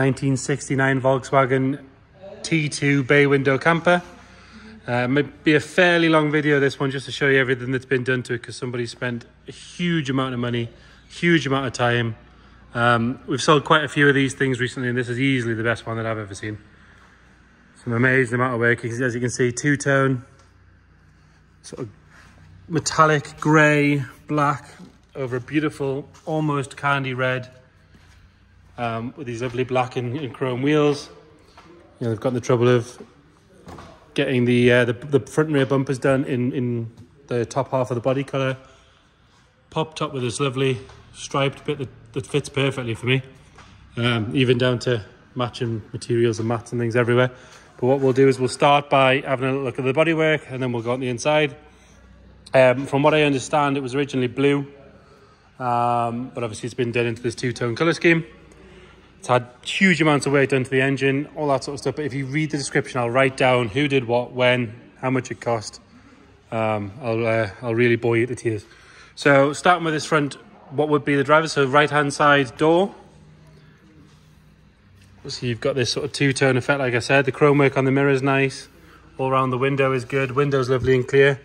1969 Volkswagen T2 bay window camper. Uh, might be a fairly long video this one just to show you everything that's been done to it because somebody spent a huge amount of money, huge amount of time. Um, we've sold quite a few of these things recently and this is easily the best one that I've ever seen. Some amazing amount of work. As you can see, two-tone, sort of metallic grey, black over a beautiful, almost candy red um, with these lovely black and, and chrome wheels. You know, they've got the trouble of getting the, uh, the, the front and rear bumpers done in, in the top half of the body colour. Popped up with this lovely striped bit that, that fits perfectly for me. Um, even down to matching materials and mats and things everywhere. But what we'll do is we'll start by having a look at the bodywork and then we'll go on the inside. Um, from what I understand, it was originally blue, um, but obviously it's been done into this two-tone colour scheme. It's had huge amounts of work done to the engine, all that sort of stuff. But if you read the description, I'll write down who did what, when, how much it cost. Um, I'll, uh, I'll really bore you to tears. So starting with this front, what would be the driver? So right-hand side door. So you've got this sort of two-tone effect, like I said. The chrome work on the mirror is nice. All around the window is good. Window's lovely and clear.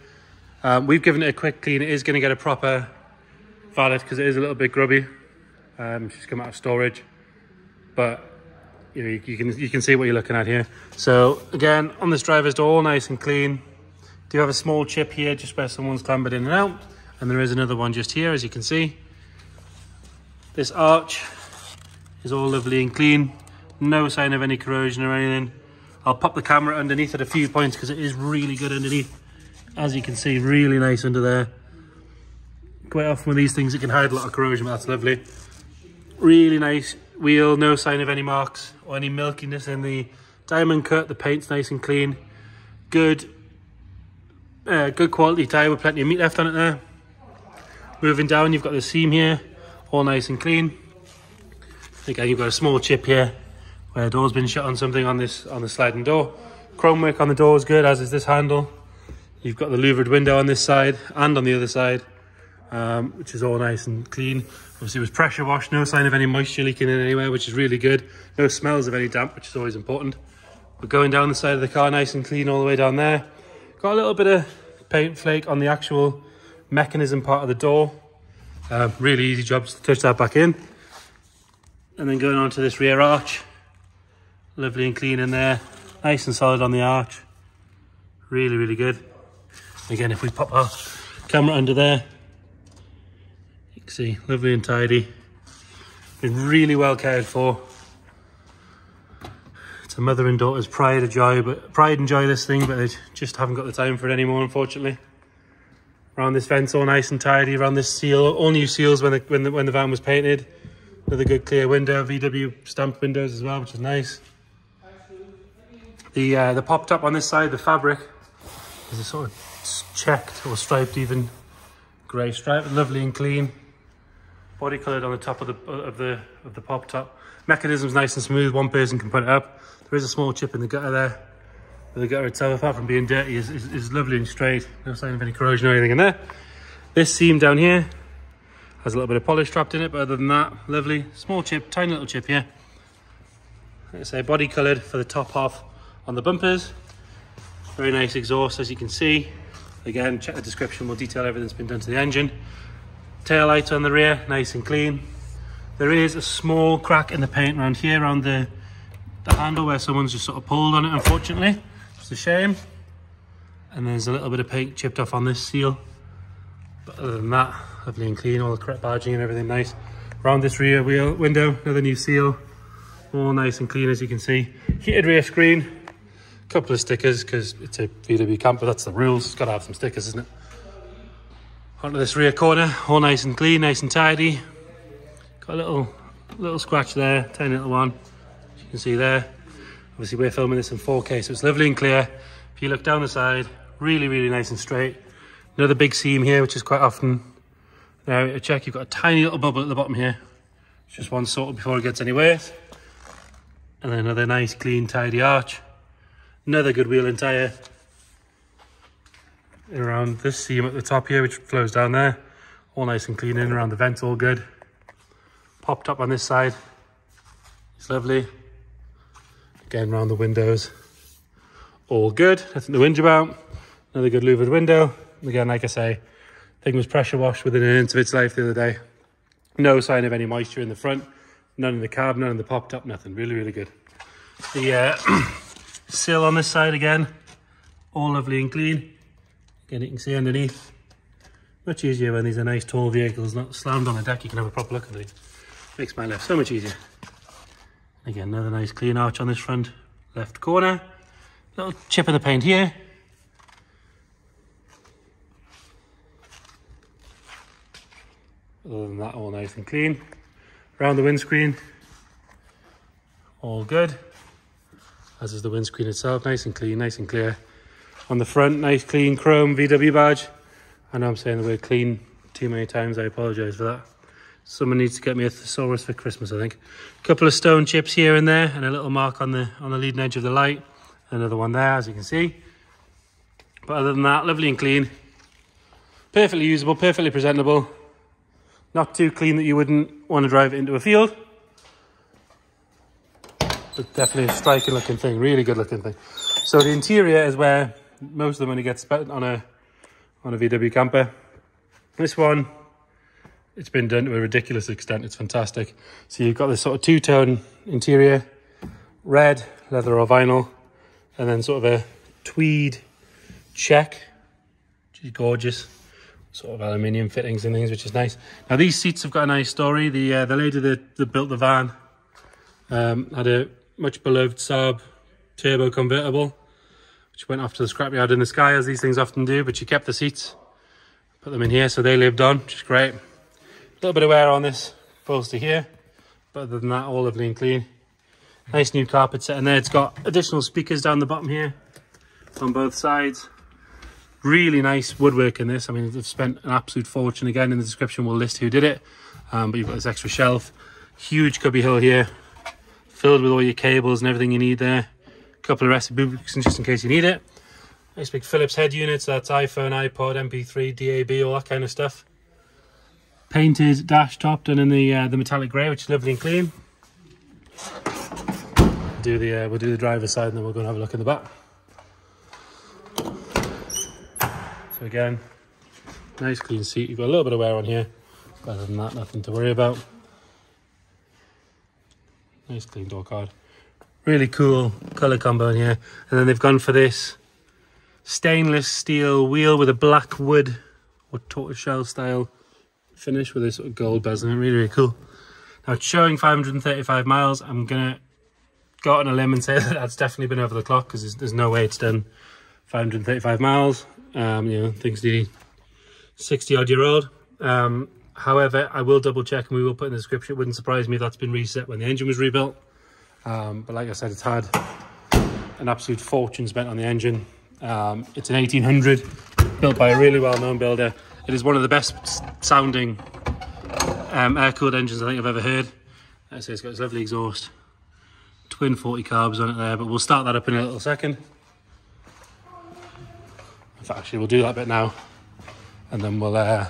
Um, we've given it a quick clean. It is going to get a proper valet because it is a little bit grubby. Um, she's come out of storage but you know you, you, can you can see what you're looking at here. So again on this driver's door nice and clean. Do you have a small chip here just where someone's clambered in and out? And there is another one just here as you can see. This arch is all lovely and clean. No sign of any corrosion or anything. I'll pop the camera underneath at a few points because it is really good underneath. As you can see really nice under there. Quite often with these things it can hide a lot of corrosion but that's lovely. Really nice wheel, no sign of any marks or any milkiness in the diamond cut. The paint's nice and clean. Good, uh, good quality tyre with plenty of meat left on it there. Moving down, you've got the seam here, all nice and clean. Again, you've got a small chip here where the door's been shut on something on this on the sliding door. Chrome work on the door is good, as is this handle. You've got the louvered window on this side and on the other side um, which is all nice and clean. Obviously it was pressure washed, no sign of any moisture leaking in anywhere, which is really good. No smells of any damp, which is always important. We're going down the side of the car nice and clean all the way down there. Got a little bit of paint flake on the actual mechanism part of the door. Um, really easy job to touch that back in. And then going on to this rear arch. Lovely and clean in there. Nice and solid on the arch. Really, really good. Again, if we pop our camera under there, See, lovely and tidy. Been really well cared for. It's a mother and daughter's pride and joy, but pride and joy this thing, but they just haven't got the time for it anymore, unfortunately. Around this fence, all nice and tidy. Around this seal, all new seals when the when the when the van was painted. Another good clear window, VW stamped windows as well, which is nice. The uh, the pop top on this side, the fabric, is a sort of checked or striped even grey stripe, lovely and clean body coloured on the top of the uh, of the of the pop top. Mechanism's nice and smooth. One person can put it up. There is a small chip in the gutter there. But the gutter itself, apart from being dirty, is, is, is lovely and straight. No sign of any corrosion or anything in there. This seam down here has a little bit of polish trapped in it, but other than that, lovely. Small chip, tiny little chip here. Like I say, body coloured for the top half on the bumpers. Very nice exhaust, as you can see. Again, check the description, we'll detail everything that's been done to the engine. Tail lights on the rear, nice and clean. There is a small crack in the paint around here, around the, the handle where someone's just sort of pulled on it, unfortunately. It's a shame. And there's a little bit of paint chipped off on this seal. But other than that, lovely and clean, all the correct badging and everything nice. Around this rear wheel window, another new seal. All nice and clean as you can see. Heated rear screen, couple of stickers because it's a VW camper, that's the rules. It's got to have some stickers, isn't it? Onto this rear corner, all nice and clean, nice and tidy. Got a little little scratch there, tiny little one, as you can see there. Obviously we're filming this in 4K, so it's lovely and clear. If you look down the side, really, really nice and straight. Another big seam here, which is quite often, now a check, you've got a tiny little bubble at the bottom here. It's just one sorted before it gets any worse. And then another nice, clean, tidy arch. Another good wheel and tyre around this seam at the top here, which flows down there. All nice and clean in around the vent, all good. Popped up on this side. It's lovely. Again, around the windows, all good. Nothing to whinge about. Another good louvered window. Again, like I say, thing was pressure washed within an inch of its life the other day. No sign of any moisture in the front, none in the cab, none in the popped up, nothing. Really, really good. The uh, sill on this side again, all lovely and clean. Again, you can see underneath. Much easier when these are nice tall vehicles, not slammed on the deck. You can have a proper look at these. Makes my life so much easier. Again, another nice clean arch on this front left corner. Little chip in the paint here. Other than that, all nice and clean. Around the windscreen, all good. As is the windscreen itself, nice and clean, nice and clear. On the front, nice clean chrome VW badge. I know I'm saying the word clean too many times, I apologise for that. Someone needs to get me a thesaurus for Christmas, I think. A couple of stone chips here and there, and a little mark on the on the leading edge of the light. Another one there, as you can see. But other than that, lovely and clean. Perfectly usable, perfectly presentable. Not too clean that you wouldn't want to drive it into a field. But definitely a striking looking thing, really good looking thing. So the interior is where most of the money gets spent on a on a VW camper. This one it's been done to a ridiculous extent. It's fantastic. So you've got this sort of two-tone interior, red, leather or vinyl, and then sort of a tweed check, which is gorgeous. Sort of aluminium fittings and things, which is nice. Now these seats have got a nice story. The uh, the lady that, that built the van um, had a much beloved Saab turbo convertible, which went off to the scrapyard in the sky, as these things often do, but she kept the seats, put them in here, so they lived on, which is great A little bit of wear on this to here, but other than that, all lovely and clean. Nice new carpet set in there. It's got additional speakers down the bottom here on both sides. Really nice woodwork in this. I mean, they've spent an absolute fortune. Again, in the description, we'll list who did it. Um, but you've got this extra shelf. Huge cubby hole here, filled with all your cables and everything you need there. Couple of recipe books just in case you need it. Nice big Philips head units. That's iPhone, iPod, MP3, DAB, all that kind of stuff painted dash top done in the uh, the metallic grey, which is lovely and clean. Do the uh, we'll do the driver's side and then we'll go and have a look in the back. So again, nice clean seat. You've got a little bit of wear on here, but other than that, nothing to worry about. Nice clean door card. Really cool colour combo in here. And then they've gone for this stainless steel wheel with a black wood or tortoiseshell style finish with this sort of gold bezel. Really, really cool. Now it's showing 535 miles. I'm gonna go on a limb and say that that's definitely been over the clock because there's, there's, no way it's done 535 miles. Um, you know, things nearly 60 odd year old. Um, however, I will double check and we will put in the description. It wouldn't surprise me if that's been reset when the engine was rebuilt. Um, but like I said, it's had an absolute fortune spent on the engine. Um, it's an 1800 built by a really well-known builder. It is one of the best sounding um, air-cooled engines I think I've ever heard. I say it's got its lovely exhaust. Twin 40 carbs on it there, but we'll start that up in a little second. In fact, actually, we'll do that bit now. And then we'll uh,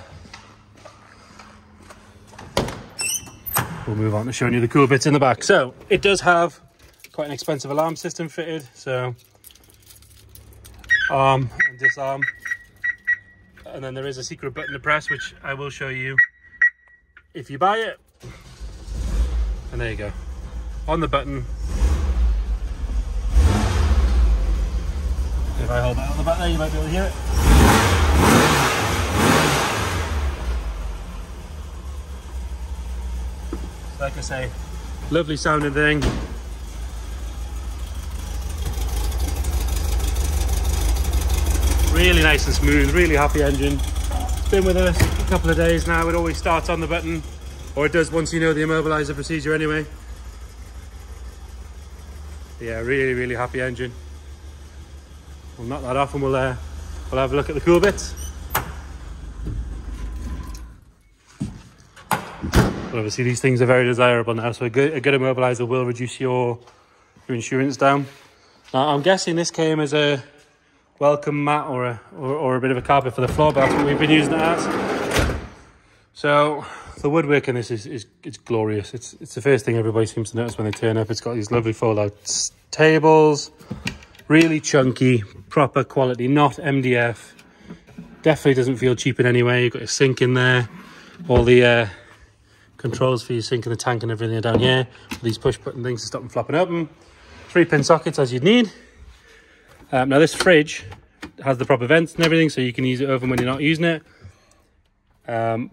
we'll move on to showing you the cool bits in the back. So it does have quite an expensive alarm system fitted. So arm and disarm and then there is a secret button to press which I will show you if you buy it and there you go on the button if I hold that on the back there you might be able to hear it like I say lovely sounding thing. Really nice and smooth really happy engine. It's been with us a couple of days now. It always starts on the button or it does once you know the immobilizer procedure anyway. Yeah really really happy engine. We'll knock that off and we'll uh, we'll have a look at the cool bits obviously these things are very desirable now so a good, a good immobilizer will reduce your your insurance down now i'm guessing this came as a welcome mat or a, or, or, a bit of a carpet for the floor, but that's what we've been using it as. So the woodwork in this is, is it's glorious. It's it's the first thing everybody seems to notice when they turn up. It's got these lovely fold out tables, really chunky, proper quality, not MDF. Definitely doesn't feel cheap in any way. You've got your sink in there, all the uh, controls for your sink and the tank and everything down here. These push button things to stop them flopping open. Three pin sockets as you'd need. Um, now this fridge has the proper vents and everything, so you can use it open when you're not using it. Um,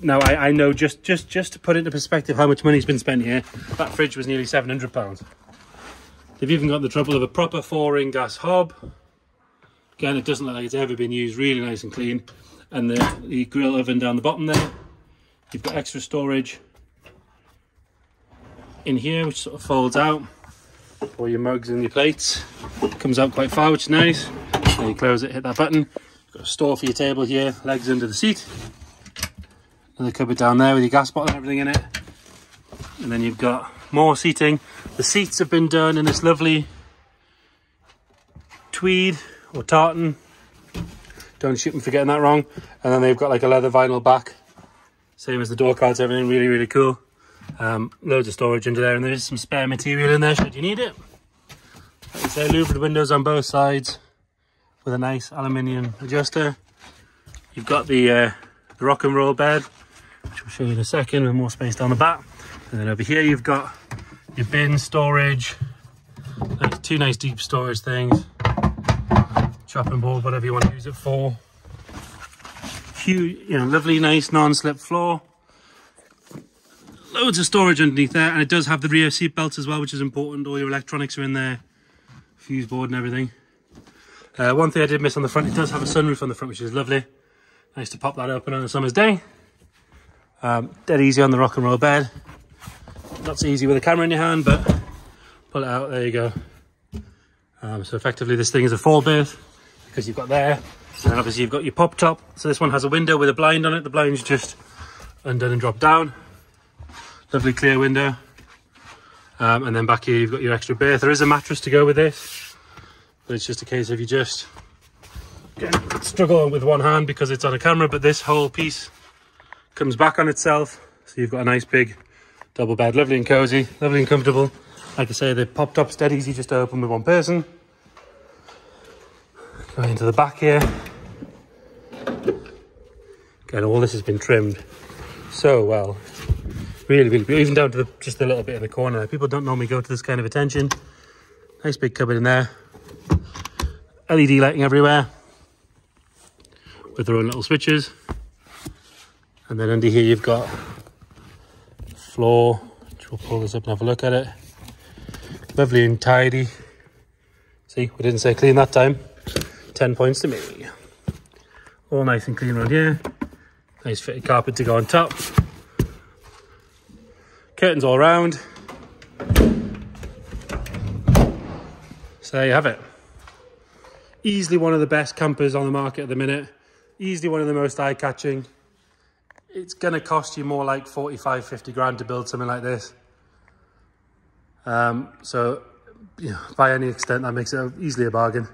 now I, I know just just just to put into perspective how much money's been spent here, that fridge was nearly seven hundred pounds. They've even got the trouble of a proper four-ring gas hob. Again, it doesn't look like it's ever been used, really nice and clean. And the, the grill oven down the bottom there. You've got extra storage in here, which sort of folds out for your mugs and your plates. Comes out quite far, which is nice. Then you close it, hit that button. You've got a store for your table here, legs under the seat. Another cupboard down there with your gas bottle and everything in it. And then you've got more seating. The seats have been done in this lovely tweed or tartan. Don't shoot me for getting that wrong. And then they've got like a leather vinyl back. Same as the door cards, everything really, really cool. Um, loads of storage under there and there is some spare material in there should you need it. Like say, louvered windows on both sides with a nice aluminium adjuster. You've got the, uh, the rock and roll bed, which we'll show you in a second with more space down the back. And then over here you've got your bin storage, two nice deep storage things, chopping board, whatever you want to use it for. Huge, you know, lovely, nice non-slip floor. Loads of storage underneath there, and it does have the rear seat belt as well, which is important. All your electronics are in there, fuse board and everything. Uh, one thing I did miss on the front, it does have a sunroof on the front, which is lovely. Nice to pop that open on a summer's day. Um, dead easy on the rock and roll bed. Not so easy with a camera in your hand, but pull it out, there you go. Um, so effectively this thing is a fall berth because you've got there. And then obviously you've got your pop top. So this one has a window with a blind on it. The blind's just undone and dropped down. Lovely clear window. Um, and then back here you've got your extra berth. There is a mattress to go with this, but it's just a case of you just struggle with one hand because it's on a camera, but this whole piece comes back on itself. So you've got a nice big double bed, lovely and cozy, lovely and comfortable. Like I say, the pop top dead easy just to open with one person. Going into the back here. Again, all this has been trimmed so well. Really, really, even down to the, just a little bit in the corner. People don't normally go to this kind of attention. Nice big cupboard in there. LED lighting everywhere with their own little switches. And then under here you've got floor, which we'll pull this up and have a look at it. Lovely and tidy. See, we didn't say clean that time. 10 points to me. All nice and clean around here. Nice fitted carpet to go on top. Curtains all around. So there you have it. Easily one of the best campers on the market at the minute. Easily one of the most eye-catching. It's going to cost you more like 45, 50 grand to build something like this. Um, so, you know, by any extent, that makes it easily a bargain.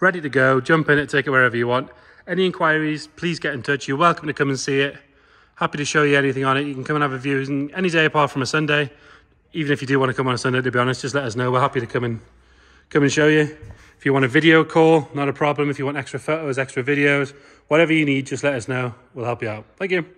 Ready to go, jump in it, take it wherever you want. Any inquiries, please get in touch. You're welcome to come and see it. Happy to show you anything on it. You can come and have a view any day apart from a Sunday. Even if you do want to come on a Sunday, to be honest, just let us know. We're happy to come and come and show you. If you want a video call, not a problem. If you want extra photos, extra videos, whatever you need, just let us know. We'll help you out. Thank you.